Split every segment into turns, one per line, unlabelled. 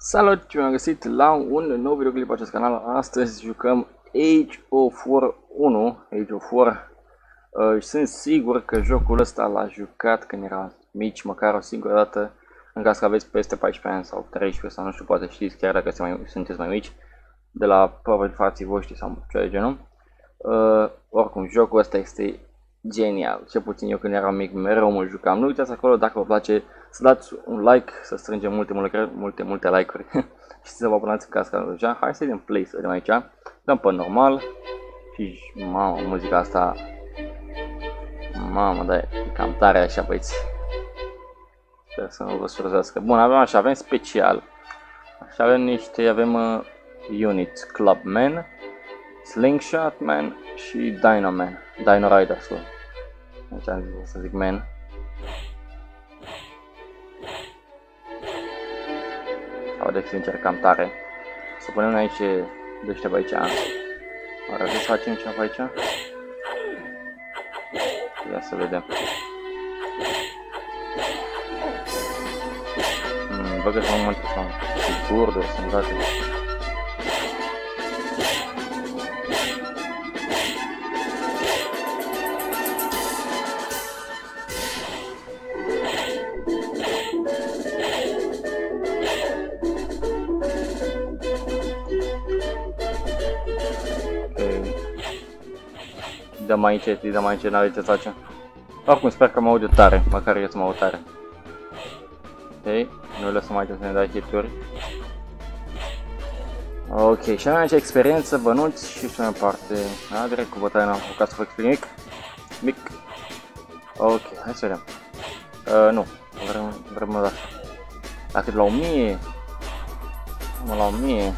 Salut, ce am găsit la un nou videoclip pe acest canal. Astăzi jucăm Age of War 1, Age of War. Uh, sunt sigur că jocul ăsta l-a jucat când era mici, măcar o singură dată, în caz că aveți peste 14 ani sau 13 sau nu știu, poate știți chiar dacă mai, sunteți mai mici, de la probabil frații voștri sau ceva de genul. Uh, oricum, jocul ăsta este genial. Ce puțin eu când eram mic mereu mă jucam. Nu uitați acolo dacă vă place să dați un like, să strângem multe, multe, multe, multe like-uri și să vă abonați în caz că nu deja. Hai să vedem play, să vedem aici. Dăm pe normal și mamă, muzica asta Mamă, da, e cam tare așa, băieți. Sper să nu vă surzească. Bun, avem așa, avem special. Așa avem niște, avem uh, unit, Clubman, Slingshot Man și Dino Man. Dino Rider, scuze. Aici am zis să zic Man. Sau de sincer cam tare. Să punem aici deștept aici. Oare să facem ceva aici? Ia să vedem. Hmm, băgă-ți mai multe sau gurduri, sunt date. Dăm aici, îi dăm aici, n-are ce face. Oricum, sper că mă aude tare, măcar eu să mă aud tare. Ok, nu lăsăm aici să ne dai hituri. Ok, și avem aici experiență, bănuți și și mai parte. Da, direct cu bătaia n-am făcut să fac mic. Mic. Ok, hai să vedem. Uh, nu, vrem, vrem la Dacă la 1000, mă la 1000,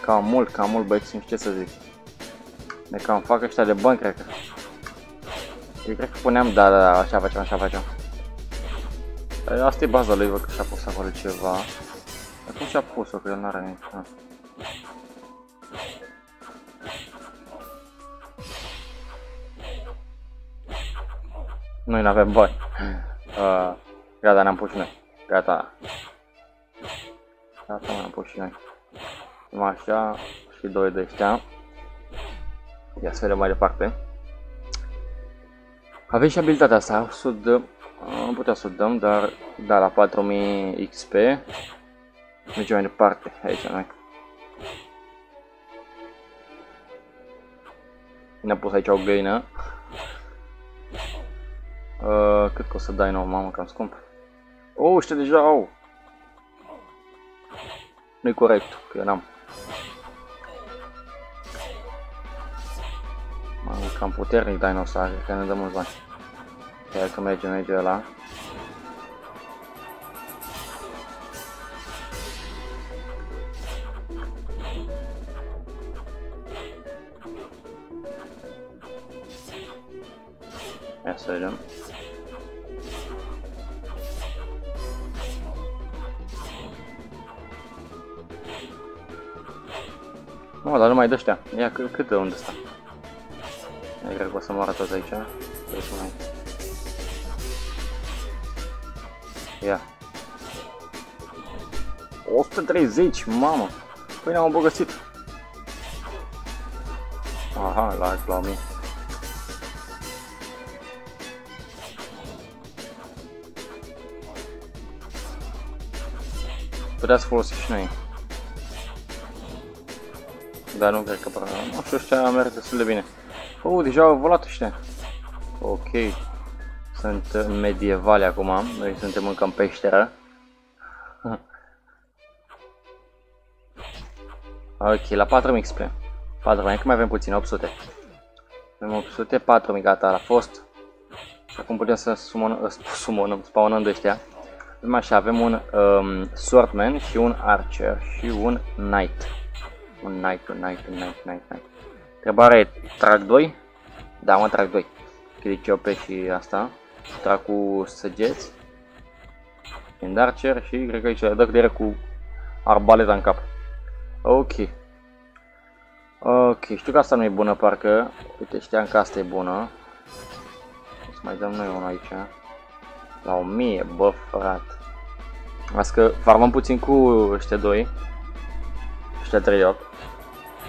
cam mult, cam mult băieți, nu știu ce să zic. Ne cam fac ăștia de bani, cred că. Eu cred că puneam, da, da, da, așa facem, așa facem. Păi, asta e baza lui, văd că și-a pus acolo ceva. Dar cum și-a pus-o, că el n-are nimic. Noi n-avem bani. Uh, gata, ne-am pus și noi. Gata. Gata, ne-am pus și noi. Așa, și doi de ăștia. Să vedem mai departe. Avem și abilitatea asta, să dăm, am putea să o dăm, dar da, la 4000 XP. Mergem mai departe, aici noi. Ne-am pus aici o găină. Uh, cât că o să dai nou, mamă, cam scump. Oh, ăștia deja au. Nu-i corect, că eu n-am. Cam puternic dinosaur, că ne dă mulți bani. Chiar că merge, merge ăla. Ia să vedem. Mă, dar nu mai dă ăștia. Ia cât, cât de unde sta? Eu cred că o să moară toți aici. Trebuie să mai... Ia. 130, mamă! Păi ne-am îmbogățit. Aha, la la mine. Putea să folosim și noi. Dar nu cred că până... Nu știu, ăștia merg destul de bine. Oh, deja au volat ăștia. Ok. Sunt medievale acum. Noi suntem încă în peșteră. ok, la 4000 XP. 4000, că mai avem puțin, 800. Avem 800, 4000, gata, a fost. Și acum putem să sumonăm, sumonăm spawnăm de ăștia. Avem așa, avem un um, swordman și un archer și un knight. Un knight, un knight, un knight, knight, knight. Întrebarea e, trag 2? Da, mă trag 2. Click eu pe și asta. Trag cu săgeți. În archer și cred că aici dă direct cu arbaleta în cap. Ok. Ok, știu că asta nu e bună parcă. Uite, știam că asta e bună. Să mai dăm noi unul aici. La 1000, bă, frate. Asta că farmăm puțin cu ăștia doi. Ăștia trei opt.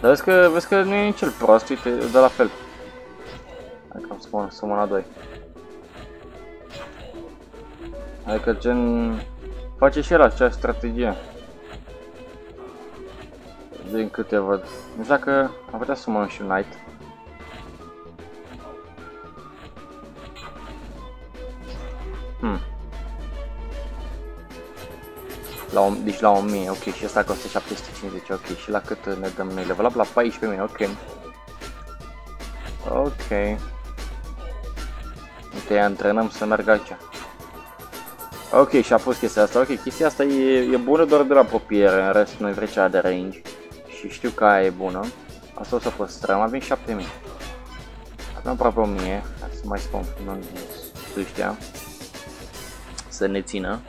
Dar vezi că, vezi că nu e nici cel prost, uite, de la fel. Hai că am spun, summon la 2. Adică gen... Face și el acea strategie. Din câte văd. Nu știu dacă am putea să mă și un Knight. Hmm. La, o, deci la 1000, ok, și asta costă 750, ok, și la cât ne dăm noi level up? La 14.000, ok. Ok. Uite, antrenăm să merg aici. Ok, și a pus chestia asta. Ok, chestia asta e, e bună doar de la apropiere, în rest nu-i vrea cea de range. Și știu că aia e bună. Asta o să păstrăm, avem 7000. Avem aproape 1000. Hai să mai spun, nu ăștia. Să ne țină.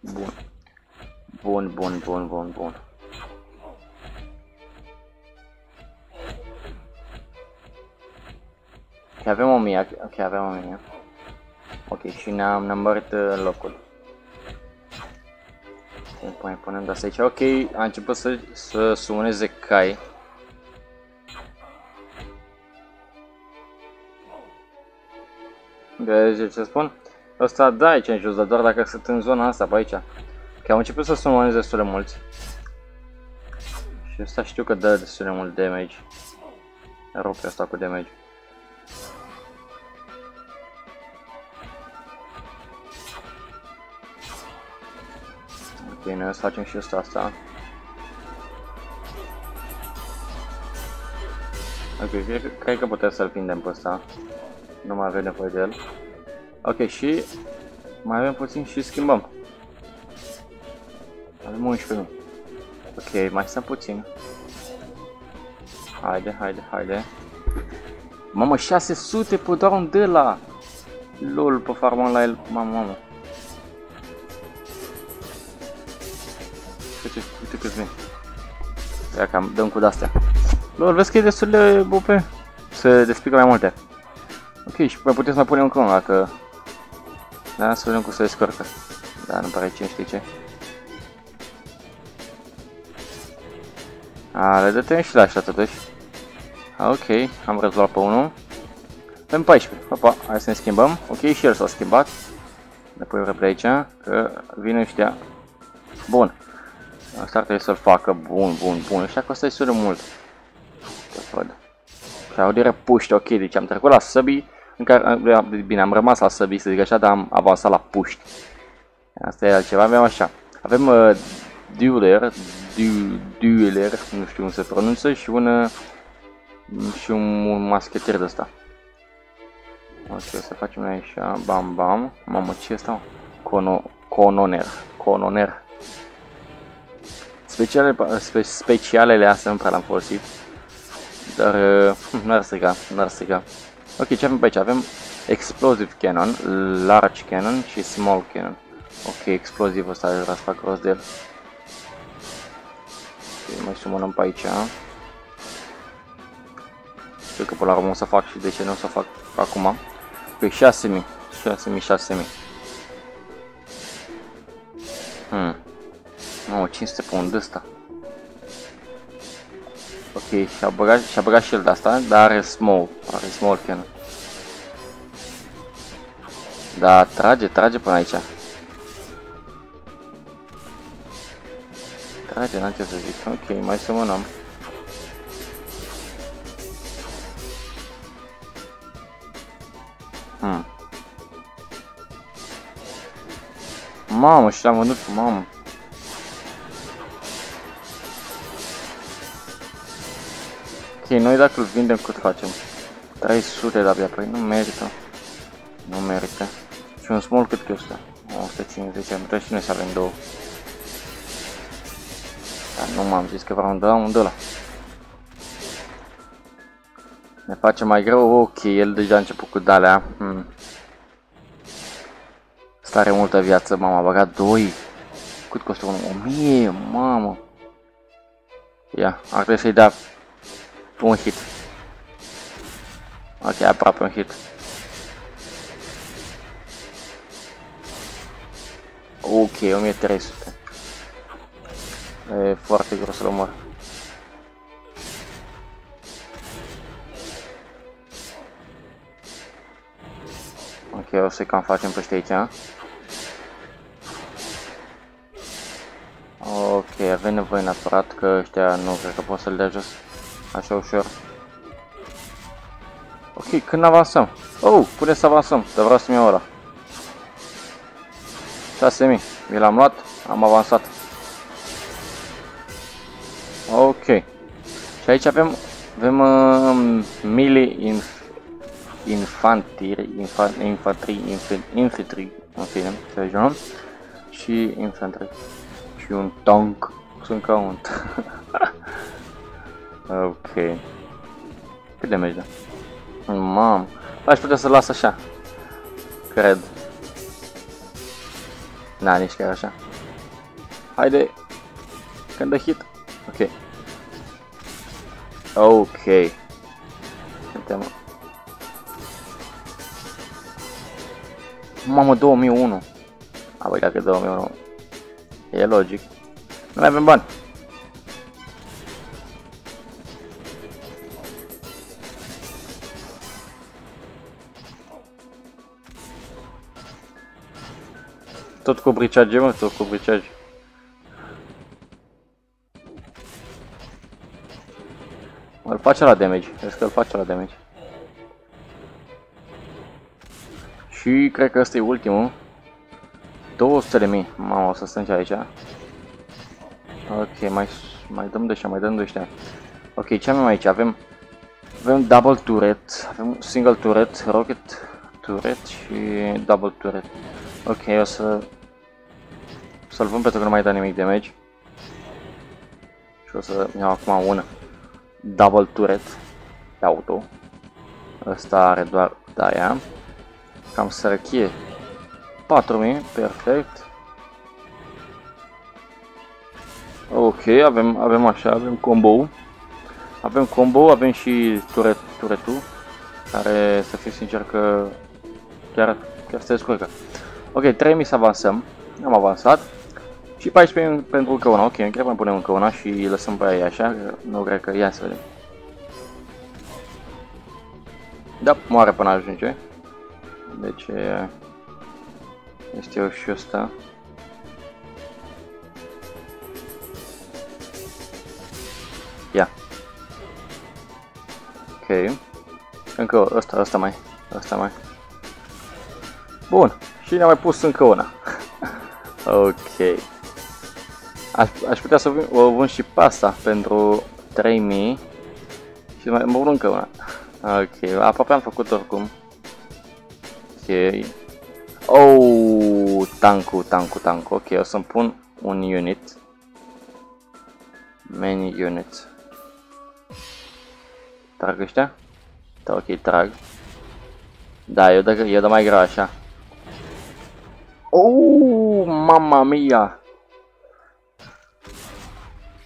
Bun. Bun, bun, bun, bun, bun. Avem o mie, ok, avem o mie. Ok, și ne-am numărit uh, locul. Mai punem de asta aici. Ok, a început să, să sumoneze cai. Vezi ce spun? Ăsta da aici în jos, dar doar dacă sunt în zona asta, pe aici. Că am început să sumoneze destul de mulți. Și ăsta știu că dă destul de mult damage. Rupe asta cu damage. Ok, noi să facem și ăsta asta. Ok, cred, cred că putem să-l vindem pe ăsta. Nu mai avem nevoie de el. Ok, și mai avem puțin și schimbăm. Avem 11.000. Ok, mai stăm puțin. Haide, haide, haide. Mamă, 600 pe doar un de la. LOL, pe farmăm la el. Mamă, mamă. Uite, uite câți vin. Ia cam dăm cu de-astea. LOL, vezi că e destul de bupe. Se despică mai multe. Ok, și mai puteți mai pune încă unul dacă... Da, să vedem cum se descurcă. Da, nu pare cine știe ce. A, le dătem și la așa totuși. Ok, am rezolvat pe unul. Avem 14. Opa, hai să ne schimbăm. Ok, și el s-a schimbat. Ne punem repede aici, că vine ăștia. Bun. Asta ar trebui să-l facă. Bun, bun, bun. Ăștia costă destul de mult. Să văd. Și au direct puști, ok, deci am trecut la săbii, în care, bine, am rămas la săbii, să zic așa, dar am avansat la puști. Asta e altceva, avem așa. Avem uh, Dueler, du, Dueler, nu știu cum se pronunță, și un, și un, un mascheter de ăsta. Ok, o să facem noi așa, bam bam. Mamă, ce este? Cono, cononer, cononer. Speciale, spe, specialele astea nu prea l-am folosit. Dar uh, nu ar striga, nu ar striga. Ok, ce avem pe aici? Avem Explosive Cannon, Large Cannon și Small Cannon. Ok, exploziv ăsta vreau să fac rost de el. Ok, mai sumonăm pe aici. Cred că până la urmă o să fac și de ce nu o să fac acum. Pe 6000, 6000, 6000. Hmm. Oh, 500 pe un ăsta. Ok, și-a băgat, și-a băgat shield asta, dar are small, are small cannon. Da, trage, trage până aici. Trage, n-am ce să zic. Ok, mai sămânăm. Hmm. Mamă, și l-am vândut, mamă. Noi dacă îl vindem cât facem? 300 de-abia, păi nu merită. Nu merită. Și un small cât costă? 150, am putea și noi să avem două. Dar nu m-am zis că vreau un da, un de la. Ne face mai greu? Ok, el deja a început cu dalea. Hmm. Stare multă viață, mama, a băgat 2. Cât costă unul? 1000, mamă. Ia, ar trebui să-i da un hit. Ok, aproape un hit. Ok, 1300. E foarte greu să-l omor. Ok, o să-i cam facem pe aici. Ok, avem nevoie neapărat că ăștia nu cred că pot să-l dea jos așa ușor. Ok, când avansăm? Oh, putem să avansăm, dar vreau să-mi iau ăla. 6000, mi l-am luat, am avansat. Ok. Și aici avem, avem uh, mili inf infantry, infa, infantry, infantry, în fine, să zicem, și infantry. Și un tank, sunt ca un Ok. Cât de merge? Mam. Aș putea să las așa. Cred. Na, nici chiar așa. Haide. Când hit. Ok. Ok. Suntem. Mamă, 2001. A, băi, dacă 2001. E logic. Nu mai avem bani. Tot cu bricage, mă, tot cu bricage. Îl face la damage, vezi că îl face la damage. Și cred că ăsta e ultimul. 200 de mii. Mamă, o să strânge aici. Ok, mai, mai dăm de ăștia, mai dăm de ăștia. Ok, ce avem aici? Avem, avem double turret, avem single turret, rocket turret și double turret. Ok, o să să-l vând pentru că nu mai dă nimic damage. Și o să iau acum un double turret de auto. Ăsta are doar de-aia. Cam sărăchie 4000, perfect. Ok, avem, avem așa, avem combo. Avem combo, avem și turet, turetul, care să fiu sincer că chiar, chiar se descurcă. Ok, 3000 să avansăm, am avansat. Și 14 pentru încă una, ok, cred că mai punem încă una și lăsăm pe aia așa, nu cred că ia să vedem. Da, moare până ajunge. Deci este o și ăsta. Ia. Ok. Încă ăsta, ăsta mai. Ăsta mai. Bun. Și ne-am mai pus încă una. ok. Aș, aș putea să vin, o vând și pe asta pentru 3000 și mai mă încă una. Ok, aproape am făcut oricum. Ok. Oh, tankul, tankul, tankul. Ok, o să-mi pun un unit. Many unit. Trag ăștia? Da, ok, trag. Da, eu dă, eu dă mai greu așa. Oh, mamma mia!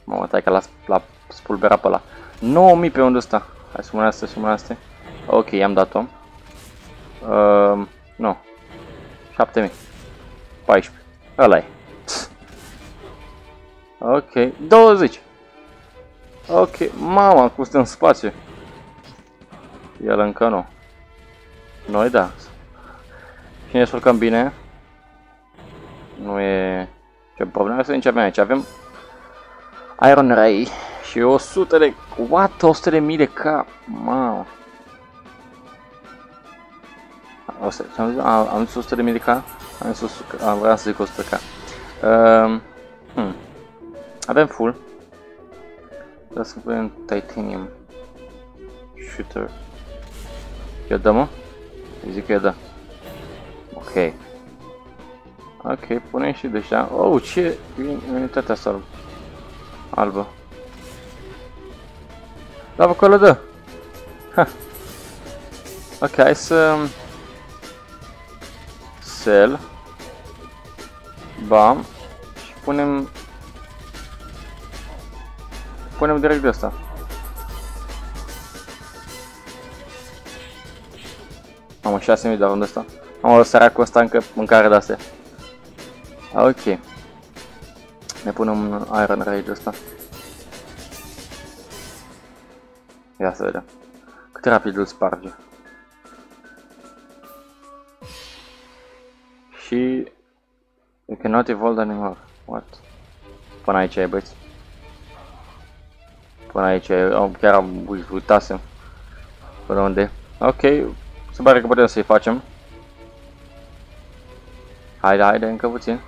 Mamă, tai că l-a spulberat pe ăla. 9000 pe unde ăsta. Hai să mână astea, să mână astea. Ok, i-am dat-o. Uh, nu. 7000. 14. Ăla e. Ok, 20. Ok, mama, cum suntem în spațiu. El încă nu. Noi da. Și ne surcăm bine. Nu e ce problemă să începem aici. Avem Iron Ray și 100 de... What? 100 de mii de cap? Mamă. Am, am zis 100 de mii de cap? Am zis, am vrea să zic 100 de cap. Um, hmm. Avem full. Trebuie să punem titanium shooter. Eu dă mă? Îi zic că eu dă. Ok. Ok, punem și deja. Oh, ce unitatea asta albă. Da, vă acolo dă. Ha. Ok, hai să... Sell. Bam. Și punem... Punem direct de asta. Am 6000 de unde ăsta. Am o săracul ăsta încă mâncare de astea. Ok. Ne punem un Iron Rage ăsta. Ia să vedem. Cât rapid îl sparge. Și... You cannot evolve anymore. What? Până aici e băieți. Până aici e, chiar am uitasem. Până unde? Ok, se pare că putem să-i facem. Haide, haide, încă puțin.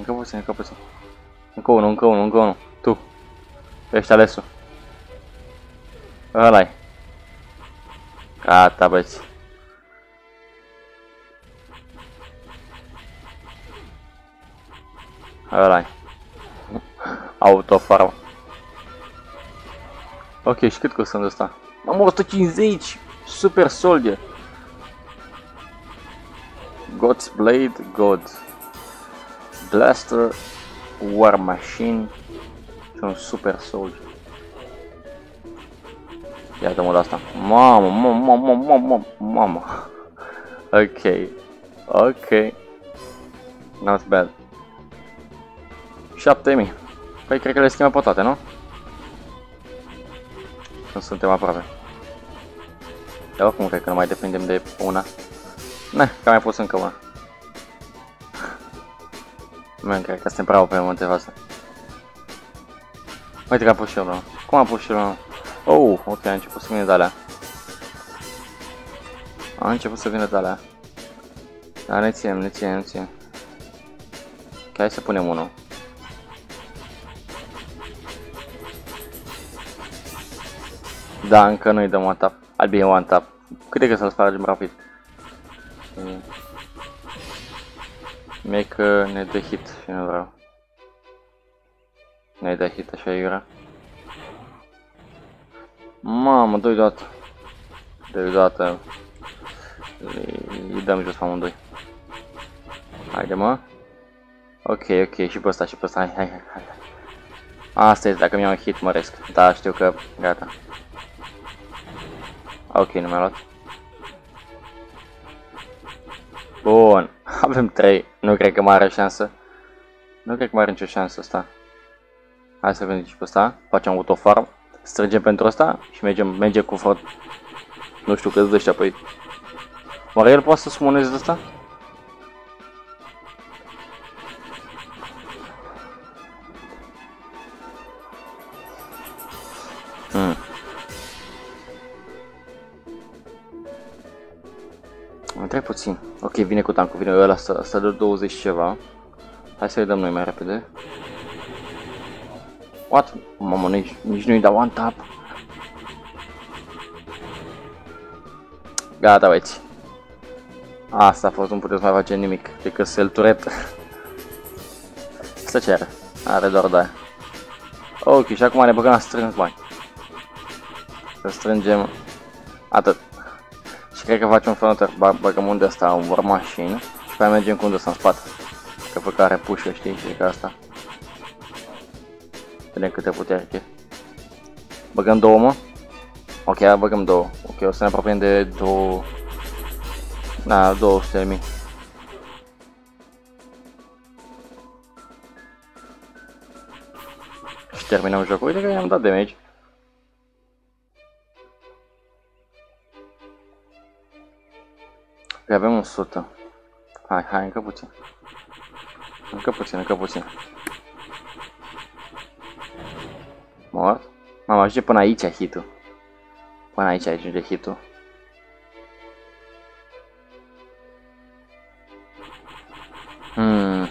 Încă puțin, încă puțin. Încă unul, încă unul, încă unul. Tu. Ești alesul. ăla -i. Gata, băieți. ăla -i. Autofarm. Ok, și cât costă ăsta? Am 150! Super Soldier! God's Blade, God. Blaster, War Machine și un Super Soldier. Ia dă-mă de asta. Mamă, mamă, mamă, mamă, mamă. Ok. Ok. Not bad. 7000. Păi cred că le schimbă pe toate, nu? Când suntem aproape. Dar oricum cred că nu mai depindem de una. Ne, că am mai pus încă una. Man, cred că suntem prea pe momentele astea. Uite că am pus și unul. Cum am pus și unul? Oh, ok, a început să vină de alea. A început să vină de alea. Dar ne ținem, ne ținem, ne ținem. Ok, hai să punem unul. Da, încă nu-i dăm one tap. Al bine one tap. Cât de că să-l spargem rapid? Mie că ne dă hit și nu vreau. Ne dă hit așa iurea. Mamă, doi deodată. Doi deodată. Îi dăm jos pe amândoi. Haide mă. Ok, ok, și pe ăsta, și pe ăsta, hai, hai, hai, hai. Asta e, dacă mi-am hit, măresc. Da, știu că, gata. Ok, nu mi-a luat. Bun, avem 3. Nu cred că mai are șansă. Nu cred că mai are nicio șansă asta. Hai să vedem și pe asta. Facem autofarm. Strângem pentru asta și mergem, mergem cu frot. Nu știu câți de ăștia, păi. Oare el poate să sumoneze de asta? Mai puțin. Ok, vine cu tancul, vine ăla să, să dă 20 ceva. Hai să-i dăm noi mai repede. What? Mamă, nici, nici nu-i dau one tap. Gata, băieți. Asta a fost, nu puteți mai face nimic decât să-l turet. Să cere. Are doar de -aia. Ok, și acum ne băgăm la strâns bani. Să strângem atât. Și cred că facem un fronter, băgăm unde asta, un war machine și pe mergem cu unde să în spate. Că pe care pușă, știi, și ca asta. Vedem câte puteri e. Băgăm două, mă? Ok, băgăm două. Ok, o să ne apropiem de două... Da, 200 de mii. Și terminăm jocul. Uite că i-am dat damage. Păi avem 100. Hai, hai, încă puțin. Încă puțin, încă puțin. Mort. Mama, ajunge până aici hitul. Până aici ajunge hitul. Hmm.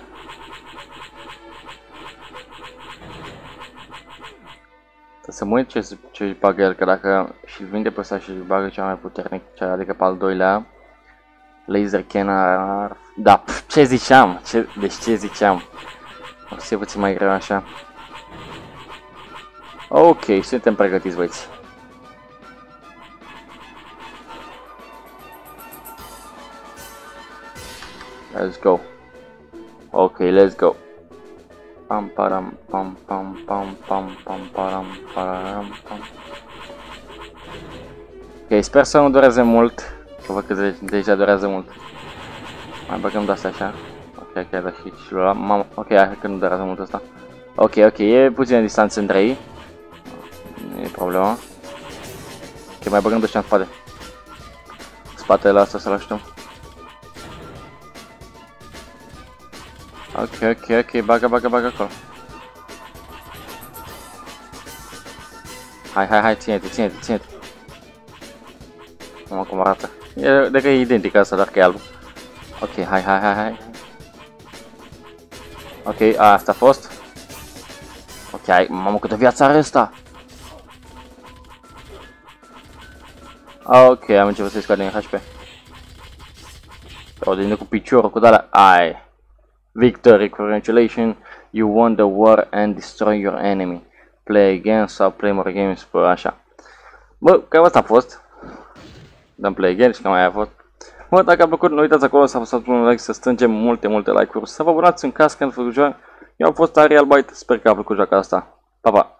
Să mă uit ce, ce bagă el, că dacă și vinde pe ăsta și bagă cea mai puternic, adică pe al doilea, Laser Cannon... Da, ce ziceam? Ce, deci ce ziceam? O să fie puțin mai greu așa. Ok, suntem pregătiți, băieți. Let's go. Ok, let's go. pam param pam pam pam pam pam param param pam. Ok, sper să nu dureze mult, că văd că de deja durează mult. Mai băgăm de asta așa. Ok, ok, da și și luăm. ok, hai că nu durează mult asta. Ok, ok, e puțină distanță între ei. Nu e problema. Ok, mai băgăm de în spate. Spatele asta să-l așteptăm. Ok, ok, ok, bagă, bagă, bagă acolo. Hai, hai, hai, ține-te, ține-te, ține-te. Mă, cum arată. E, de că e identic asta, dar că e alb. Ok, hai, hai, hai, hai. Ok, a, asta a fost. Ok, hai, mamă, câtă viață are ăsta. Ok, am început să-i scadem HP. O, din cu piciorul, cu dala. Ai. Victory, congratulations, you won the war and destroy your enemy. Play again sau play more games, pe așa. Bă, cam asta a fost. Dăm play again și cam aia a fost. Bă, dacă a plăcut, nu uitați acolo să apăsați un like, să strângem multe, multe like-uri, să vă abonați în caz că nu făcut joc. Eu am fost Ariel Byte, sper că a plăcut joaca asta. Pa, pa!